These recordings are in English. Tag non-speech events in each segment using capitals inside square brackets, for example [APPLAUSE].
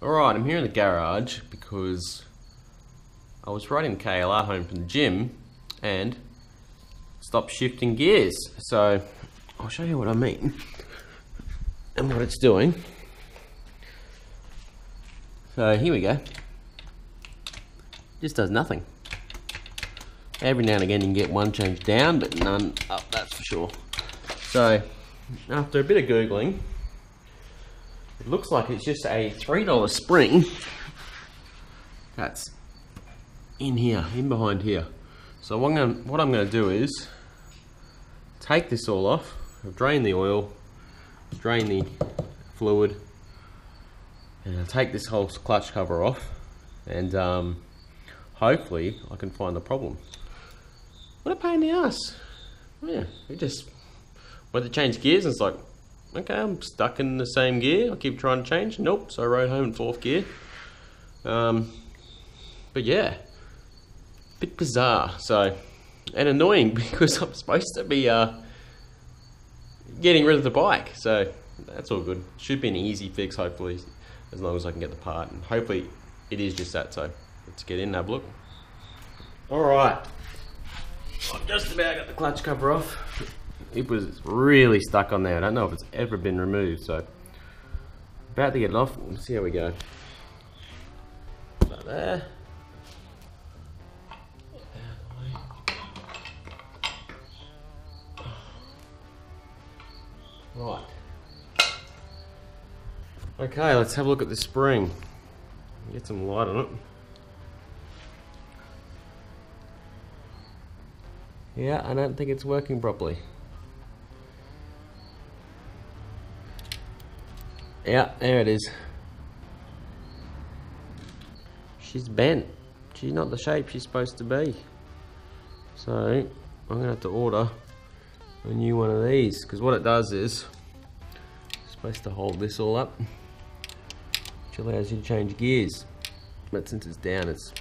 Alright, I'm here in the garage because I was riding the KLR home from the gym and stopped shifting gears. So I'll show you what I mean and what it's doing. So here we go. Just does nothing. Every now and again you can get one change down, but none up, that's for sure. So after a bit of Googling, it looks like it's just a $3 spring that's in here, in behind here. So what I'm gonna, what I'm gonna do is take this all off, drain the oil, drain the fluid, and I'll take this whole clutch cover off, and um, hopefully I can find the problem. What a pain in the ass. Yeah, we just went to change gears and it's like, okay, I'm stuck in the same gear. I keep trying to change. Nope. So I rode home in fourth gear. Um, but yeah, bit bizarre. So, and annoying [LAUGHS] because I'm supposed to be uh, getting rid of the bike. So that's all good. Should be an easy fix, hopefully, as long as I can get the part. And hopefully it is just that. So let's get in and have a look. All right. I've just about got the clutch cover off it was really stuck on there. I don't know if it's ever been removed, so about to get it off. Let's see how we go. About there. Right. Okay, let's have a look at the spring. Get some light on it. Yeah, I don't think it's working properly. Yeah, there it is. She's bent. She's not the shape she's supposed to be. So, I'm going to have to order a new one of these. Because what it does is, it's supposed to hold this all up. Which allows you to change gears. But since it's down, it's,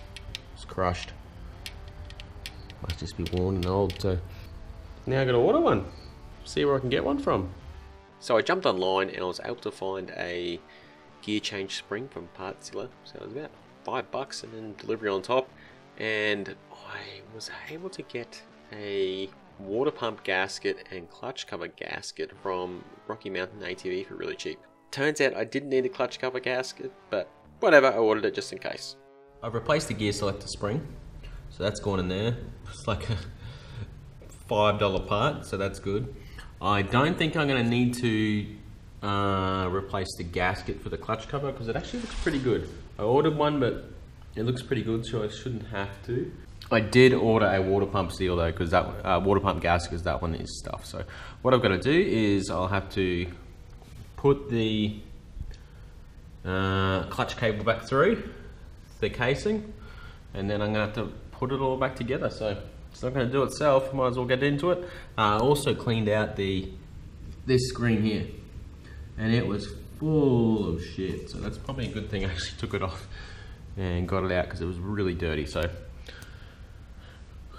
it's crushed. Must just be worn and old. So, now i got to order one. See where I can get one from. So I jumped online and I was able to find a gear change spring from Partzilla. So it was about five bucks and then delivery on top. And I was able to get a water pump gasket and clutch cover gasket from Rocky Mountain ATV for really cheap. Turns out I didn't need a clutch cover gasket, but whatever, I ordered it just in case. I've replaced the gear selector spring, so that's gone in there. [LAUGHS] It's like a $5 part, so that's good. I don't think I'm going to need to uh, replace the gasket for the clutch cover because it actually looks pretty good. I ordered one, but it looks pretty good, so I shouldn't have to. I did order a water pump seal though, because that uh, water pump gasket, because that one is stuff. So what I've got to do is I'll have to put the uh, clutch cable back through the casing, and then I'm going to have to put it all back together. So it's not going to do itself, might as well get into it. Uh, also cleaned out the this screen here, and it was full of shit. So that's probably a good thing I actually took it off and got it out because it was really dirty. So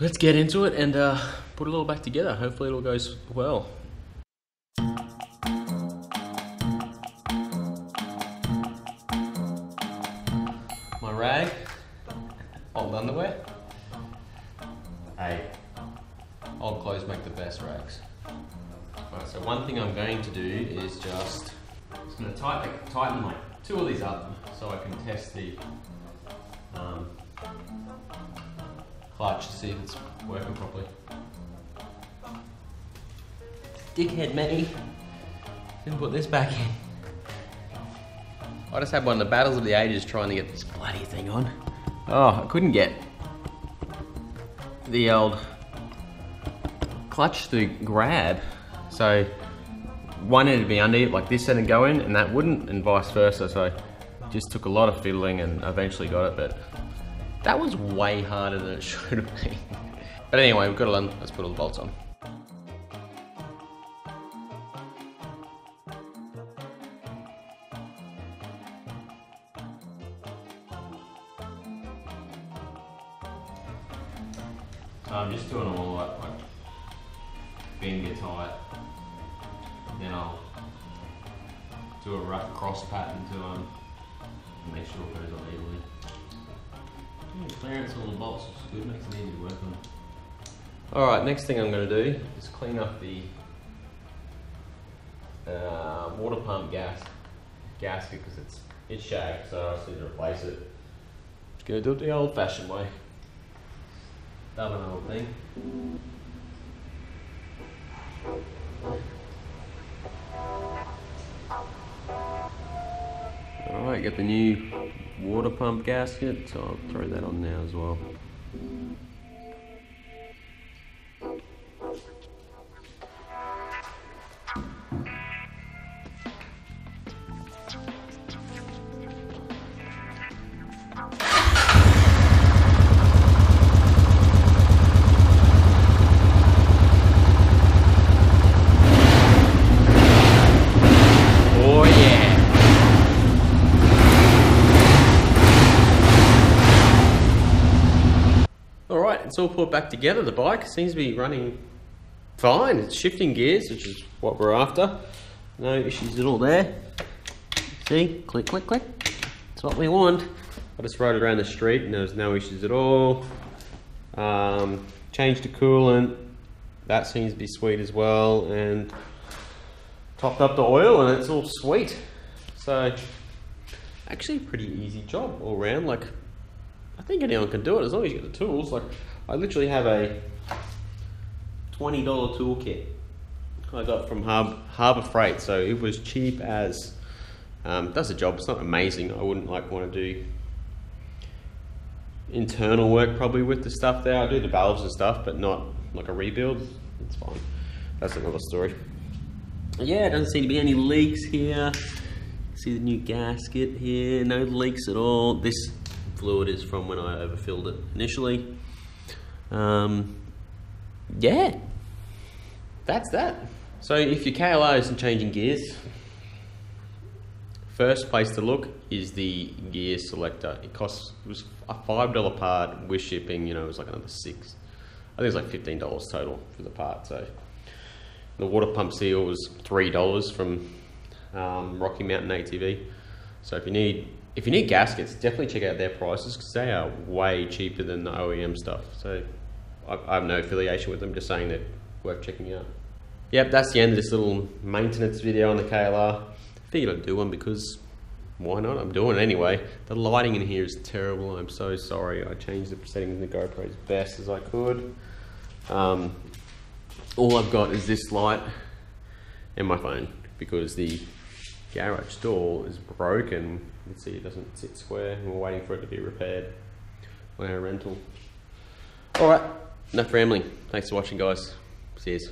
let's get into it and uh, put it all back together. Hopefully it all goes well. My rag, old underwear. Hey, old clothes make the best rags. Right, so one thing I'm going to do is just, just going to tighten, tighten my two of these up so I can test the um, clutch to see if it's working properly. Dickhead me. Didn't put this back in. I just had one of the battles of the ages trying to get this bloody thing on. Oh, I couldn't get the old clutch to grab. So one needed to be under it like this and go in and that wouldn't and vice versa. So just took a lot of fiddling and eventually got it, but that was way harder than it [LAUGHS] should have been. But anyway, we've got to learn, let's put all the bolts on. I'm just doing all like, like finger tight. Then I'll do a rough cross pattern to them. Make sure it goes on evenly. Yeah, clearance on the bolts is good, makes it easy to work on. Alright, next thing I'm going to do is clean up the uh, water pump gas gasket because it's it's shagged, so I just need to replace it. Just gonna do it the old fashioned way. Thing. Alright, got the new water pump gasket, so I'll throw that on now as well. It's all put back together. The bike seems to be running fine. It's shifting gears, which is what we're after. No issues at all there. See? Click, click, click. That's what we want. I just rode it around the street and there was no issues at all. Um, changed the coolant. That seems to be sweet as well. And topped up the oil and it's all sweet. So, actually pretty easy job all round. Like, I think anyone can do it as long as you get the tools. Like, I literally have a $20 toolkit I got from Har- Harbor Freight, so it was cheap as. Um, does the job. It's not amazing. I wouldn't like want to do internal work probably with the stuff there. I do the valves and stuff, but not like a rebuild. It's fine. That's another story. Yeah, it doesn't seem to be any leaks here. See the new gasket here, no leaks at all. This fluid is from when I overfilled it initially. Um, yeah, that's that. So if your KLR isn't changing gears, first place to look is the gear selector. It costs it was a five dollar part with shipping. You know, it was like another six. I think it's like fifteen dollars total for the part. So the water pump seal was three dollars from um, Rocky Mountain ATV. So if you need if you need gaskets, definitely check out their prices because they are way cheaper than the OEM stuff. So I, have no affiliation with them. Just saying that worth checking out. Yep, that's the end of this little maintenance video on the KLR. I figured I'd do one because why not? I'm doing it anyway. The lighting in here is terrible. I'm so sorry. I changed the settings in the GoPro as best as I could. Um, all I've got is this light and my phone because the garage door is broken. You can see it doesn't sit square we're waiting for it to be repaired on our rental. Alright, enough rambling. Thanks for watching guys. Yous.